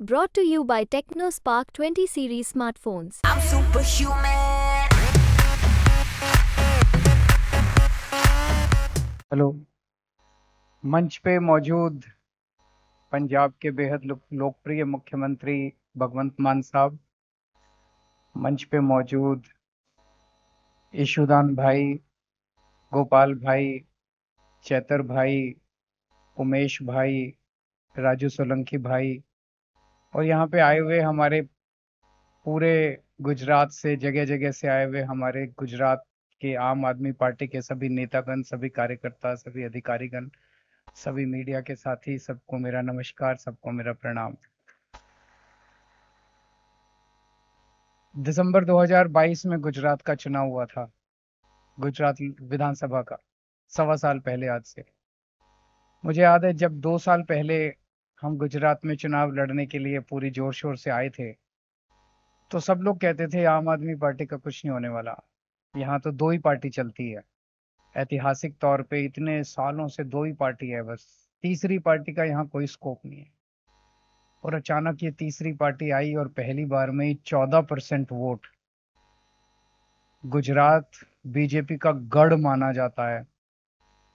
Brought to you by TechnoSpark 20 series smartphones. I'm superhuman. Hello मंच पे मौजूद पंजाब के बेहद लोकप्रिय मुख्यमंत्री भगवंत मान साहब मंच पे मौजूद ईशुदान भाई गोपाल भाई चैतर भाई उमेश भाई राजू सोलंकी भाई और यहाँ पे आए हुए हमारे पूरे गुजरात से जगह जगह से आए हुए हमारे गुजरात के आम आदमी पार्टी के सभी नेतागण, सभी कार्यकर्ता, सभी अधिकारीगण, सभी मीडिया के साथी, सबको मेरा नमस्कार, सबको मेरा प्रणाम। दिसंबर 2022 में गुजरात का चुनाव हुआ था। गुजरात विधानसभा का, सवा साल पहले आज से। मुझे याद है जब दो साल पहले हम गुजरात में चुनाव लड़ने के लिए पूरी ज़ोर शोर से आए थे। तो सब लोग कहते थे, आम आदमी पार्टी का कुछ नहीं होने वाला। यहाँ तो दो ही पार्टी चलती है। ऐतिहासिक तौर पे इतने सालों से दो ही पार्टी है बस। तीसरी पार्टी का यहाँ कोई स्कोप नहीं है। और अचानक ये तीसरी पार्टी आई और पहली बार में ही चौदह परसेंट वोट। गुजरात बीजेपी का गढ़ माना जाता है।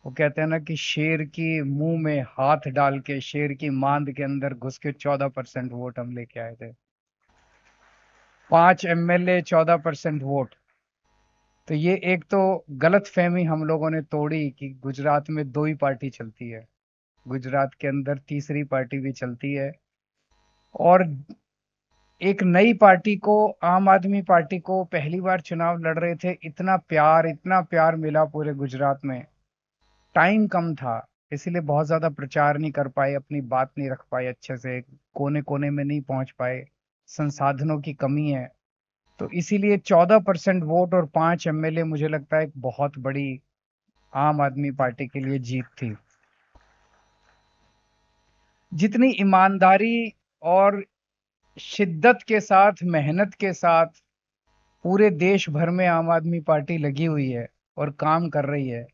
वो कहते हैं ना कि शेर की मुँह में हाथ डाल के, शेर की मांद के अंदर घुस के चौदह परसेंट वोट हम लेके आए थे। पाँच एमएलए चौदह परसेंट वोट। तो ये एक तो गलत फहमी हम लोगों ने तोड़ी कि गुजरात में दो ही पार्टी चलती है। गुजरात के अंदर तीसरी पार्टी भी चलती है। और एक नई पार्टी को, आम आदमी पार्टी को पहली बार चुनाव लड़ रहे थे। इतना प्यार इतना प्यार मिला पूरे गुजरात में। टाइम कम था, इसीलिए बहुत ज़्यादा प्रचार नहीं कर पाए, अपनी बात नहीं रख पाए अच्छे से कोने कोने में नहीं पहुँच पाए, संसाधनों की कमी है। तो इसीलिए चौदह परसेंट वोट और पाँच एमएलए मुझे लगता है एक बहुत बड़ी आम आदमी पार्टी के लिए जीत थी। जितनी ईमानदारी और शिद्दत के साथ, मेहनत के साथ पूरे देश भर में आम आदमी पार्टी लगी हुई है और काम कर रही है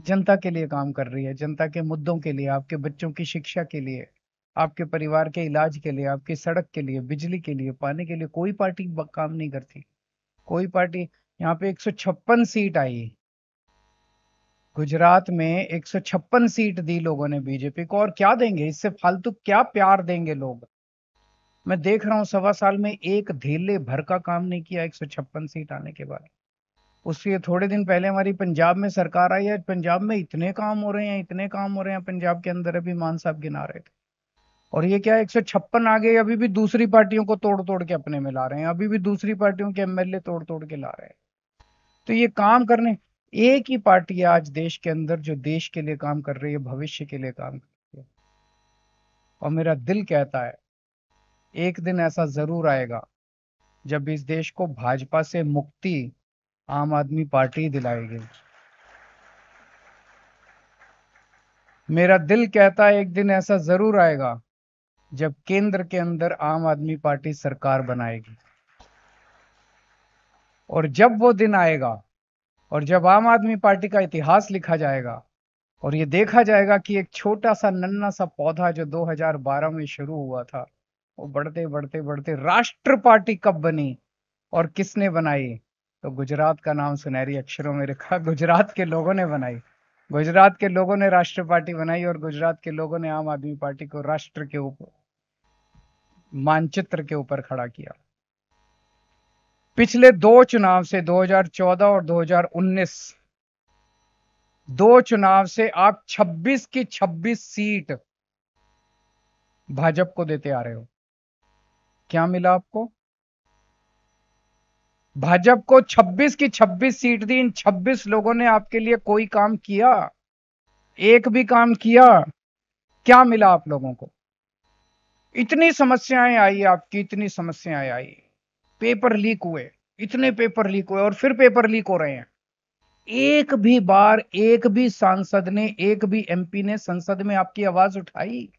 जनता के लिए काम कर रही है, जनता के मुद्दों के लिए, आपके बच्चों की शिक्षा के लिए, आपके परिवार के इलाज के लिए, आपकी सड़क के लिए, बिजली के लिए, पानी के लिए कोई पार्टी काम नहीं करती। कोई पार्टी, यहाँ पे 156 सीट आई। गुजरात में 156 सीट दी लोगों ने बीजेपी को, और क्या देंगे? इससे फालतू क्या प्यार देंगे लोग? मैं देख रहा हूँ, सवा साल में एक धेले भर का काम नहीं किया 156 सीट आने के बाद। उसके थोड़े दिन पहले हमारी पंजाब में सरकार आई है, पंजाब में इतने काम हो रहे हैं, इतने काम हो रहे हैं, पंजाब के अंदर अभी मान साहब गिना रहे थे। और ये क्या एक सौ छप्पन आ गए अभी भी दूसरी पार्टियों को तोड़ तोड़ के अपने में ला रहे हैं, अभी भी दूसरी पार्टियों के एमएलए तोड़ तोड़ के ला रहे हैं। तो ये काम करने, एक ही पार्टी है आज देश के अंदर जो देश के लिए काम कर रही है, भविष्य के लिए काम कर रही है। और मेरा दिल कहता है, एक दिन ऐसा ज़रूर आएगा, जब इस देश को भाजपा से मुक्ति आम आदमी पार्टी दिलाएगी मेरा दिल कहता है, एक दिन ऐसा ज़रूर आएगा, जब केंद्र के अंदर आम आदमी पार्टी सरकार बनाएगी। और जब वो दिन आएगा, और जब आम आदमी पार्टी का इतिहास लिखा जाएगा, और ये देखा जाएगा कि एक छोटा सा नन्ना सा पौधा जो 2012 में शुरू हुआ था, वो बढ़ते बढ़ते बढ़ते राष्ट्र पार्टी कब बनी और किसने बनाई? तो गुजरात का नाम सुनहरी अक्षरों में लिखा, गुजरात के लोगों ने बनाई। गुजरात के लोगों ने राष्ट्र पार्टी बनाई और गुजरात के लोगों ने आम आदमी पार्टी को राष्ट्र के ऊपर मानचित्र के ऊपर खड़ा किया। पिछले दो चुनाव से 2014 और 2019 दो चुनाव से आप 26 की 26 सीट भाजपा को देते आ रहे हो। क्या मिला आपको? भाजपा को 26 की 26 सीट दी, इन 26 लोगों ने आपके लिए कोई काम किया? एक भी काम किया? क्या मिला आप लोगों को? इतनी समस्याएँ आई आपकी, इतनी समस्याएँ आई। पेपर लीक हुए, इतने पेपर लीक हुए और फिर पेपर लीक हो रहे हैं। एक भी बार, एक भी सांसद ने, एक भी एमपी ने संसद में आपकी आवाज़ उठाई।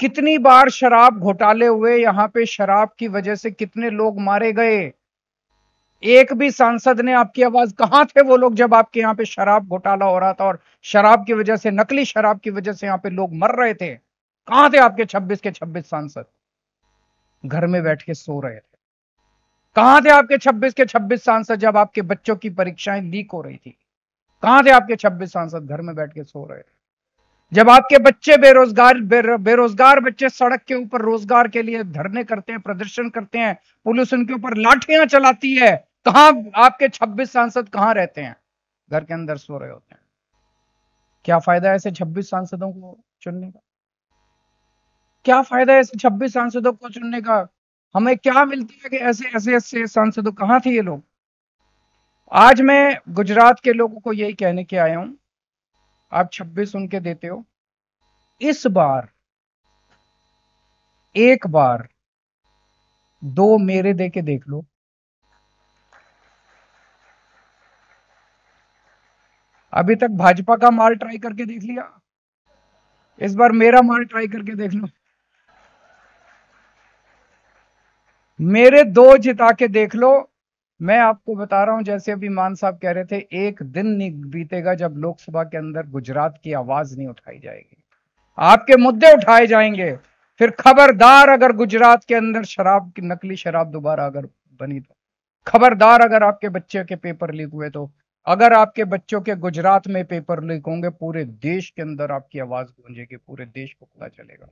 कितनी बार शराब घोटाले हुए, यहाँ पे शराब की वजह से कितने लोग मारे गए? एक भी सांसद ने आपकी आवाज़ कहाँ थे वो लोग जब आपके यहाँ पे शराब घोटाला हो रहा था और शराब की वजह से, नकली शराब की वजह से यहाँ पे लोग मर रहे थे? कहाँ थे आपके 26 के 26 सांसद? घर में बैठ के सो रहे थे। कहाँ थे आपके 26 के 26 सांसद जब आपके बच्चों की परीक्षाएँ लीक हो रही थी? कहाँ थे आपके 26 सांसद घर में बैठ के सो रहे थे? जब आपके बच्चे बेरोजगार बेरोजगार बच्चे सड़क के ऊपर रोज़गार के लिए धरने करते हैं, प्रदर्शन करते हैं, पुलिस उनके ऊपर लाठियाँ चलाती है कहाँ, आपके 26 सांसद कहाँ रहते हैं? घर के अंदर सो रहे होते हैं। क्या फ़ायदा ऐसे 26 सांसदों को चुनने का? क्या फ़ायदा ऐसे 26 सांसदों को चुनने का? हमें क्या मिलता है कि ऐसे ऐसे ऐसे सांसदों कहाँ थे ये लोग? आज मैं गुजरात के लोगों को यही कहने के आया हूँ, आप 26 उनके देते हो। इस बार, एक बार, दो मेरे दे के देख लो। अभी तक भाजपा का माल ट्राई करके देख लिया। इस बार मेरा माल ट्राई करके देख लो। मेरे दो जिता के देख लो। मैं आपको बता रहा हूँ, जैसे अभी मान साहब कह रहे थे, एक दिन नहीं बीतेगा जब लोकसभा के अंदर गुजरात की आवाज़ नहीं उठाई जाएगी। आपके मुद्दे उठाए जाएँगे। फिर खबरदार अगर गुजरात के अंदर शराब की, नकली शराब दोबारा अगर बनी तो। खबरदार अगर आपके बच्चे के पेपर लीक हुए तो। अगर आपके बच्चों के गुजरात में पेपर लीक होंगे, पूरे देश के अंदर आपकी आवाज़ गूंजेगी, पूरे देश को पता चलेगा।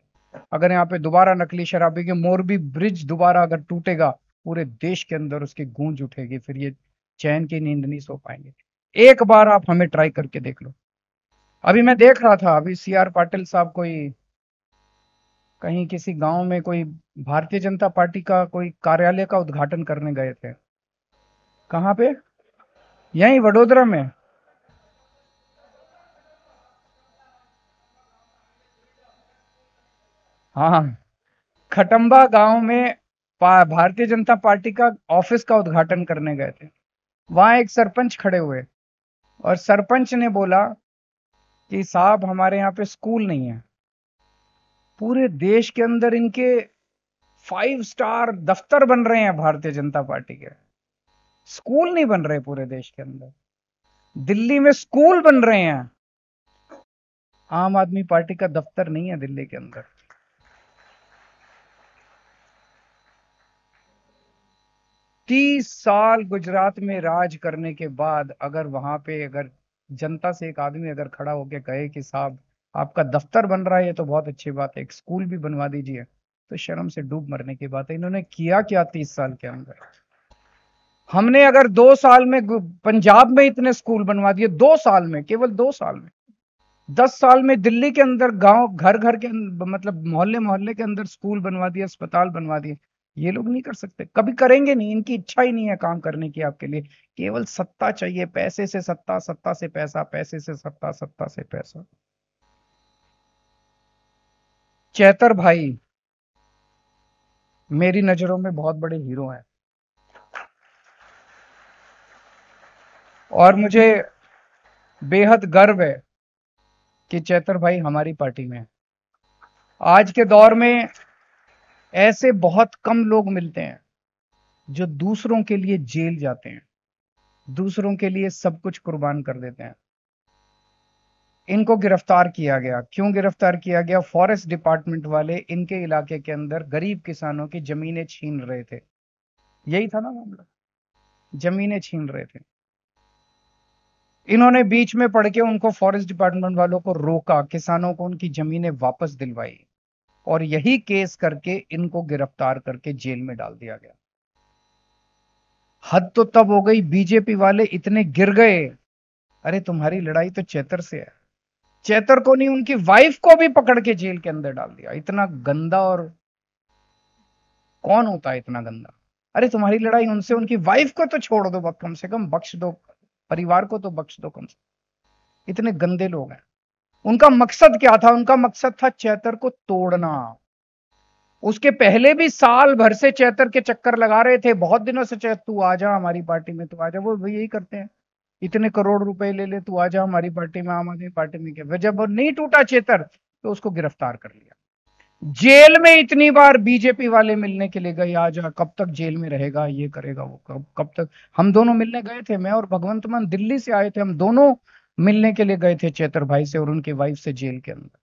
अगर यहाँ पे दोबारा नकली शराबी के मोरबी ब्रिज दोबारा अगर टूटेगा, पूरे देश के अंदर उसकी गूंज उठेगी, फिर ये चैन की नींद नहीं सो पाएँगे। एक बार आप हमें ट्राई करके देख लो। अभी मैं देख रहा था, अभी सी आर पाटिल साहब कोई, कहीं किसी गाँव में कोई भारतीय जनता पार्टी का कोई कार्यालय का उद्घाटन करने गए थे। कहाँ पे? यहीं वडोदरा में। हाँ खटम्बा गाँव में भारतीय जनता पार्टी का ऑफ़िस का उद्घाटन करने गए थे। वहाँ एक सरपंच खड़े हुए। और सरपंच ने बोला कि, साहब, हमारे यहाँ पे स्कूल नहीं है। पूरे देश के अंदर इनके फाइव स्टार दफ्तर बन रहे हैं भारतीय जनता पार्टी के। स्कूल नहीं बन रहे पूरे देश के अंदर। दिल्ली में स्कूल बन रहे हैं। आम आदमी पार्टी का दफ्तर नहीं है दिल्ली के अंदर। तीस साल गुजरात में राज करने के बाद अगर वहाँ पे अगर जनता से एक आदमी अगर खड़ा होकर कहे कि साहब, आपका दफ्तर बन रहा है तो बहुत अच्छी बात है, एक स्कूल भी बनवा दीजिए। तो शर्म से डूब मरने की बात है। इन्होंने किया क्या तीस साल के अंदर? हमने अगर दो साल में पंजाब में इतने स्कूल बनवा दिए, दो साल में, केवल दो साल में। दस साल में दिल्ली के अंदर गाँव घर घर के मतलब मोहल्ले मोहल्ले के अंदर स्कूल बनवा दिए, अस्पताल बनवा दिए। ये लोग नहीं कर सकते। कभी करेंगे नहीं, इनकी इच्छा ही नहीं है काम करने की आपके लिए। केवल सत्ता चाहिए, पैसे से सत्ता सत्ता से पैसा, पैसे से सत्ता सत्ता से पैसा। चैतर भाई, मेरी नज़रों में बहुत बड़े हीरो हैं। और मुझे बेहद गर्व है कि चैतर भाई हमारी पार्टी में आज के दौर में ऐसे बहुत कम लोग मिलते हैं जो दूसरों के लिए जेल जाते हैं, दूसरों के लिए सब कुछ कुर्बान कर देते हैं। इनको गिरफ़्तार किया गया। क्यों गिरफ़्तार किया गया? फॉरेस्ट डिपार्टमेंट वाले इनके इलाके के अंदर गरीब किसानों की जमीनें छीन रहे थे। यही था ना मामला। जमीनें छीन रहे थे। इन्होंने बीच में पढ़ के उनको फॉरेस्ट डिपार्टमेंट वालों को रोका, किसानों को उनकी जमीनें वापस दिलवाई और यही केस करके इनको गिरफ़्तार करके जेल में डाल दिया गया। हद तो तब हो गई बीजेपी वाले इतने गिर गए। अरे तुम्हारी लड़ाई तो चैतर से है। चैतर को नहीं, उनकी वाइफ को भी पकड़ के जेल के अंदर डाल दिया। इतना गंदा और कौन होता है इतना गंदा? अरे तुम्हारी लड़ाई उनसे, उनकी वाइफ को तो छोड़ दो कम से कम बख्श दो। परिवार को तो बख्श दो कम से इतने गंदे लोग हैं। उनका मकसद क्या था? उनका मकसद था चैतर को तोड़ना। उसके पहले भी साल भर से चैतर के चक्कर लगा रहे थे। बहुत दिनों से चैत, तू आ जा हमारी पार्टी में, तू आ जा। वो यही करते हैं। इतने करोड़ रुपए ले ले, तू आ जा हमारी पार्टी में, आम आदमी पार्टी में। क्या जब नहीं टूटा चेतर तो उसको गिरफ़्तार कर लिया। जेल में इतनी बार बीजेपी वाले मिलने के लिए गए आ जा कब तक जेल में रहेगा, ये करेगा, वो कब कब तक? हम दोनों मिलने गए थे, मैं और भगवंत मान दिल्ली से आए थे, हम दोनों मिलने के लिए गए थे चेतर भाई से और उनकी वाइफ से जेल के अंदर।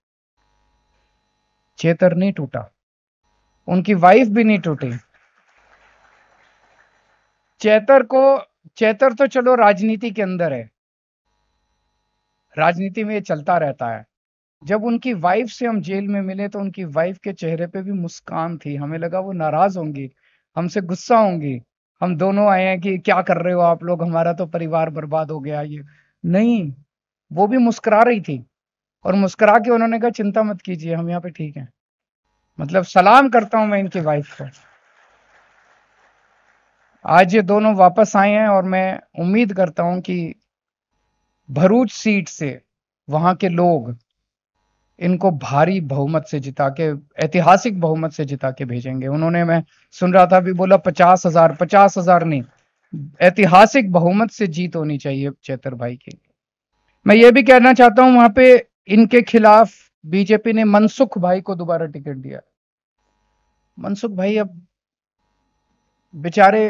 चेतर नहीं टूटा, उनकी वाइफ भी नहीं टूटी। चेतर को, चेतर तो चलो राजनीति के अंदर है, राजनीति में ये चलता रहता है। जब उनकी वाइफ से हम जेल में मिले तो उनकी वाइफ के चेहरे पे भी मुस्कान थी। हमें लगा वो नाराज़ होंगी, हमसे गुस्सा होंगी। हम दोनों आए हैं कि क्या कर रहे हो आप लोग? हमारा तो परिवार बर्बाद हो गया ये। नहीं, वो भी मुस्कुरा रही थी और मुस्कुरा के उन्होंने कहा, चिंता मत कीजिए, हम यहाँ पे ठीक हैं। मतलब सलाम करता हूँ मैं इनकी वाइफ को। आज ये दोनों वापस आए हैं और मैं उम्मीद करता हूँ कि भरूच सीट से वहाँ के लोग इनको भारी बहुमत से जिता के, ऐतिहासिक बहुमत से जिता के भेजेंगे। उन्होंने मैं सुन रहा था, अभी बोला पचास हज़ार पचास हज़ार नहीं, ऐतिहासिक बहुमत से जीत होनी चाहिए चेतर भाई की। मैं ये भी कहना चाहता हूँ, वहाँ पे इनके खिलाफ बीजेपी ने मनसुख भाई को दोबारा टिकट दिया। मनसुख भाई अब बेचारे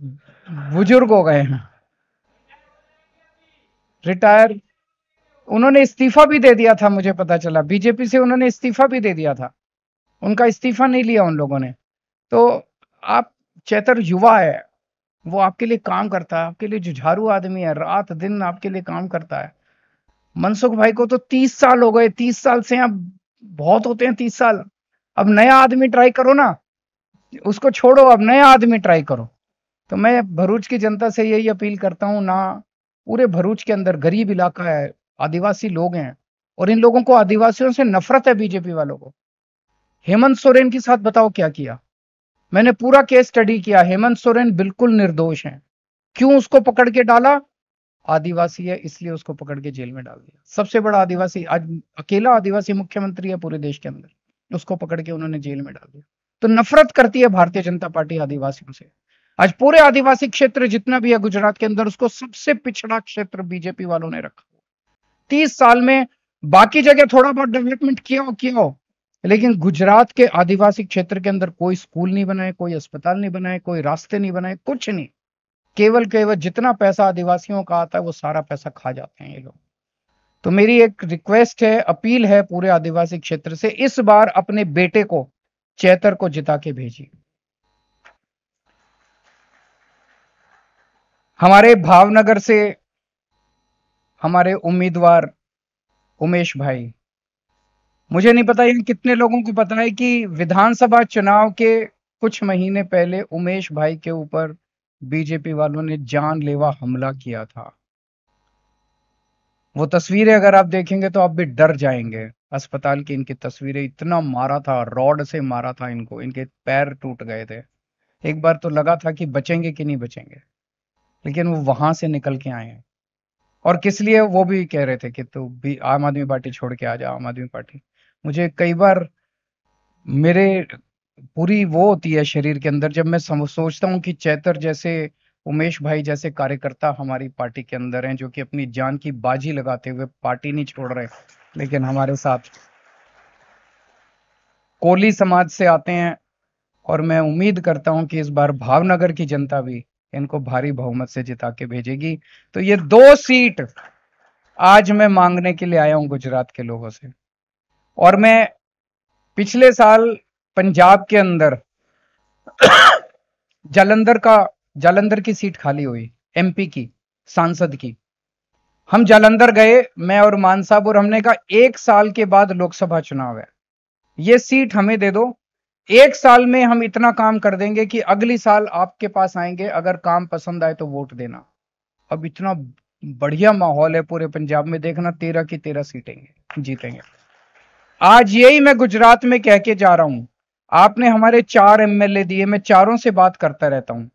बुज़ुर्ग हो गए हैं। रिटायर उन्होंने इस्तीफा भी दे दिया था, मुझे पता चला। बीजेपी से उन्होंने इस्तीफा भी दे दिया था। उनका इस्तीफा नहीं लिया उन लोगों ने। तो आप, चैतर युवा है, वो आपके लिए काम करता है, आपके लिए जुझारू आदमी है, रात दिन आपके लिए काम करता है। मनसुख भाई को तो तीस साल हो गए, तीस साल से अब बहुत होते हैं, तीस साल। अब नया आदमी ट्राई करो ना, उसको छोड़ो, अब नया आदमी ट्राई करो। तो मैं भरूच की जनता से यही अपील करता हूँ, ना पूरे भरूच के अंदर गरीब इलाका है आदिवासी लोग हैं और इन लोगों को आदिवासियों से नफरत है बीजेपी वालों को। हेमंत सोरेन के साथ बताओ क्या किया? मैंने पूरा केस स्टडी किया, हेमंत सोरेन बिल्कुल निर्दोष हैं। क्यों उसको पकड़ के डाला? आदिवासी है, इसलिए उसको पकड़ के जेल में डाल दिया। सबसे बड़ा आदिवासी, आज अकेला आदिवासी मुख्यमंत्री है पूरे देश के अंदर। उसको पकड़ के उन्होंने जेल में डाल दिया। तो नफरत करती है भारतीय जनता पार्टी आदिवासियों से। आज पूरे आदिवासी क्षेत्र जितना भी है गुजरात के अंदर, उसको सबसे पिछड़ा क्षेत्र बीजेपी वालों ने रखा। तीस साल में बाकी जगह थोड़ा बहुत डेवलपमेंट किया हो किया हो। लेकिन गुजरात के आदिवासी क्षेत्र के अंदर कोई स्कूल नहीं बनाए, कोई अस्पताल नहीं बनाए, कोई रास्ते नहीं बनाए, कुछ नहीं। केवल केवल जितना पैसा आदिवासियों का आता है, वो सारा पैसा खा जाते हैं ये लोग। तो मेरी एक रिक्वेस्ट है, अपील है पूरे आदिवासी क्षेत्र से, इस बार अपने बेटे को, चैतर को जिता के भेजिए। हमारे भावनगर से हमारे उम्मीदवार उमेश भाई। मुझे नहीं पता ये कितने लोगों को पता है कि विधानसभा चुनाव के कुछ महीने पहले उमेश भाई के ऊपर बीजेपी वालों ने जानलेवा हमला किया था। वो तस्वीरें अगर आप देखेंगे तो आप भी डर जाएँगे। अस्पताल की इनकी तस्वीरें इतना मारा था, रॉड से मारा था इनको, इनके पैर टूट गए थे। एक बार तो लगा था कि बचेंगे कि नहीं बचेंगे, लेकिन वो वहाँ से निकल के आए हैं। और किस लिए वो भी कह रहे थे कि तू भी आम आदमी पार्टी छोड़ के आ जा, आम आदमी पार्टी। मुझे कई बार मेरे पूरी वो होती है शरीर के अंदर जब मैं सोचता हूँ कि चैतर जैसे, उमेश भाई जैसे कार्यकर्ता हमारी पार्टी के अंदर हैं, जो कि अपनी जान की बाजी लगाते हुए पार्टी नहीं छोड़ रहे, लेकिन हमारे साथ कोली समाज से आते हैं, और मैं उम्मीद करता हूँ कि इस बार भावनगर की जनता भी इनको भारी बहुमत से जिता के भेजेगी। तो ये दो सीट आज मैं मांगने के लिए आया हूँ गुजरात के लोगों से। और मैं पिछले साल पंजाब के अंदर जालंधर का, जालंधर की सीट खाली हुई एमपी की, सांसद की। हम जालंधर गए, मैं और मान साहब, और हमने कहा, एक साल के बाद लोकसभा चुनाव है। ये सीट हमें दे दो एक साल में हम इतना काम कर देंगे कि अगली साल आपके पास आएँगे, अगर काम पसंद आए तो वोट देना। अब इतना बढ़िया माहौल है पूरे पंजाब में, देखना तेरह की तेरह सीटेंगे, जीतेंगे। आज यही मैं गुजरात में कह के जा रहा हूँ। आपने हमारे चार एमएलए दिए, मैं चारों से बात करता रहता हूँ।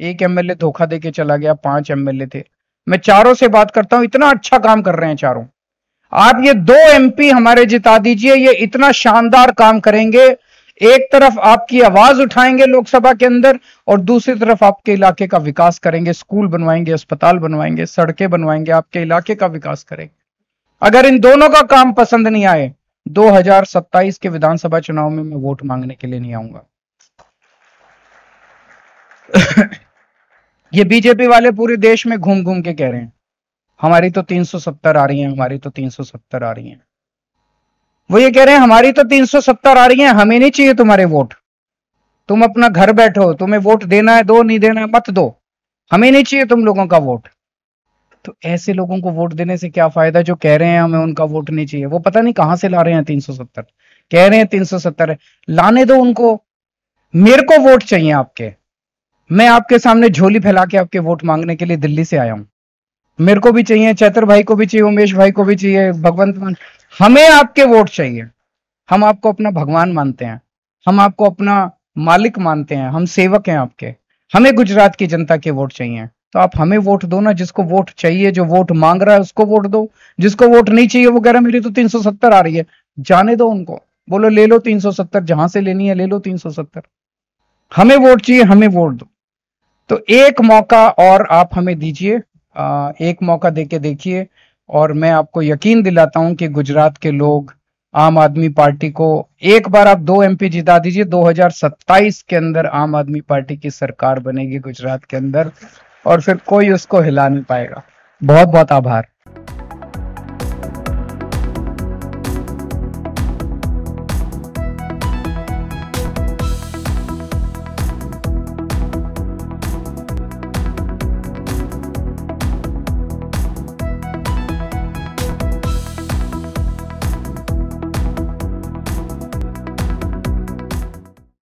एक एमएलए धोखा देके चला गया, पाँच एमएलए थे। मैं चारों से बात करता हूँ, इतना अच्छा काम कर रहे हैं चारों। आप ये दो एमपी हमारे जिता दीजिए, ये इतना शानदार काम करेंगे। एक तरफ़ आपकी आवाज़ उठाएँगे लोकसभा के अंदर और दूसरी तरफ़ आपके इलाके का विकास करेंगे, स्कूल बनवाएँगे, अस्पताल बनवाएँगे, सड़कें बनवाएँगे, आपके इलाके का विकास करेंगे। अगर इन दोनों का काम पसंद नहीं आए 2027 के विधानसभा चुनाव में मैं वोट मांगने के लिए नहीं आऊँगा। ये बीजेपी वाले पूरे देश में घूम घूम के कह रहे हैं। हमारी तो 370 आ रही है, हमारी तो 370 आ रही है। वो ये कह रहे हैं, हमारी तो 370 आ रही है, हमें नहीं चाहिए तुम्हारे वोट। तुम अपना घर बैठो, तुम्हें वोट देना है, दो नहीं देना है, मत दो। हमें नहीं चाहिए तुम लोगों का वोट। तो ऐसे लोगों को वोट देने से क्या फ़ायदा, जो कह रहे हैं हमें उनका वोट नहीं चाहिए? वो पता नहीं कहाँ से ला रहे हैं 370 कह रहे हैं 370 है। लाने दो उनको। मेरे को वोट चाहिए आपके। मैं आपके सामने झोली फैला के आपके वोट मांगने के लिए दिल्ली से आया हूँ। मेरे को भी चाहिए, चैतर भाई को भी चाहिए, उमेश भाई को भी चाहिए, भगवंत मान हमें आपके वोट चाहिए। हम आपको अपना भगवान मानते हैं। हम आपको अपना मालिक मानते हैं। हम सेवक हैं आपके। हमें गुजरात की जनता के वोट चाहिए। तो आप हमें वोट दो ना। जिसको वोट चाहिए, जो वोट मांग रहा है, उसको वोट दो। जिसको वोट नहीं चाहिए, वो कह रहा मेरी तो 370 आ रही है। जाने दो उनको। बोलो, ले लो 370 जहाँ से लेनी है, ले लो 370 हमें वोट चाहिए, हमें वोट दो। तो एक मौका और आप हमें दीजिए। एक मौका देके देखिए। और मैं आपको यकीन दिलाता हूँ कि गुजरात के लोग आम आदमी पार्टी को एक बार आप दो एमपी जिता दीजिए 2027 के अंदर आम आदमी पार्टी की सरकार बनेगी गुजरात के अंदर और फिर कोई उसको हिला नहीं पाएगा। बहुत बहुत आभार।